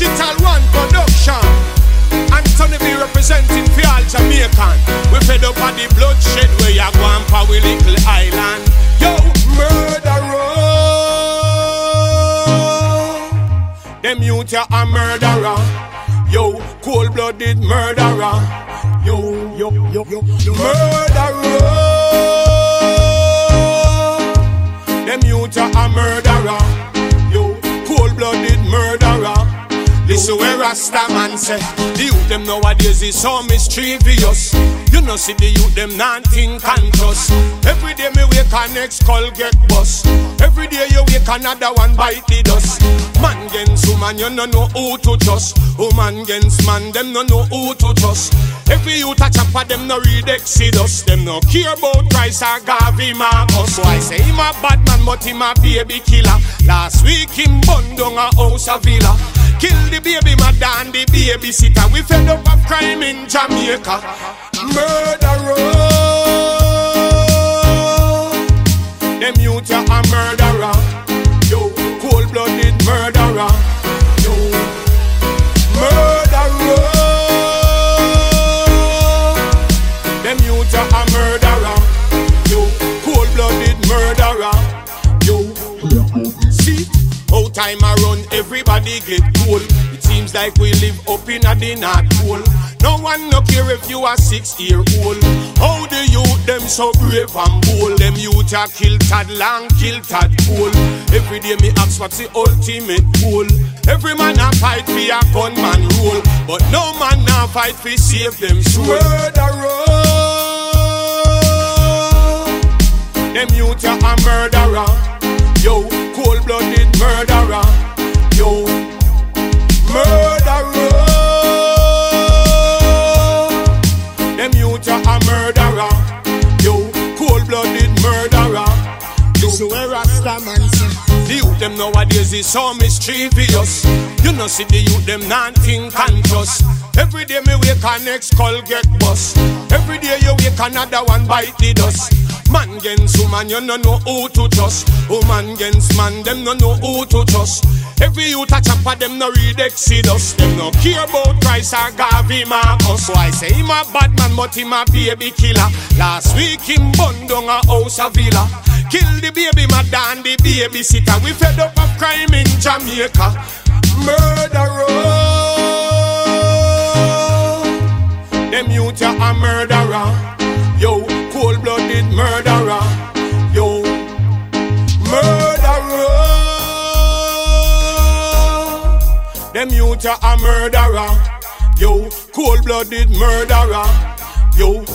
Digital One Production. Anthony B representing for all Jamaican. We fed up on the bloodshed where you go and for we little island. Yo, murderer. Them youth ya a murderer. Yo, cold-blooded murderer. Yo, yo, yo, yo, yo. murderer. Them youth ya a murderer. Listen where Rasta man say The youth them nowadays is so mischievous. You know see the youth them nothing conscious Every day me wake and next call get bust. Every day you wake another one bite the dust. Man against woman you no know who to trust. Woman against man them no know who to trust Every youth a chopper them no read Exodus Them no care about Christ or Garvey Marcus So I say him a bad man but him a baby killer Last week him bun down a house a villa Kill the baby mother and the baby sitter. We fed up of crime in Jamaica. Murderer. Them youth a murderer. Them youth are a murderer. Yo, cold-blooded murderer. Yo, see. How time a run, everybody get cool. It seems like we live up in a the North. No one no care if you are six year old. How the youth them so brave and bold? Them youth a kill tad long, kill tad cool. Every day me ask what's the ultimate goal. Every man a fight for a gunman rule, but no man a fight for save them soul. Murderer. Them youth a a murderer. Yo, cold-blooded murderer. Yo, murderer. Them youth are a murderer. Yo, cold-blooded murderer. Yo, So where Rasta man say the youth them nowadays is so mischievous. You know see the youth them nothing conscious. Every day me wake and next call get bust. Every day you wake another one bite the dust. Man against woman, you no know who to trust. Woman against man, them no know who to trust. Every youth a chopper, them no read Exodus. Them no care about Christ or Garvey Marcus. So I say him a bad man, but him a baby killer. Last week him bun down a house a villa. Kill the baby mother and the baby sitter. We fed up of crime in Jamaica. Murderer. Them youth are a murderer. Them youth are a murderer. Yo, cold-blooded murderer. Yo,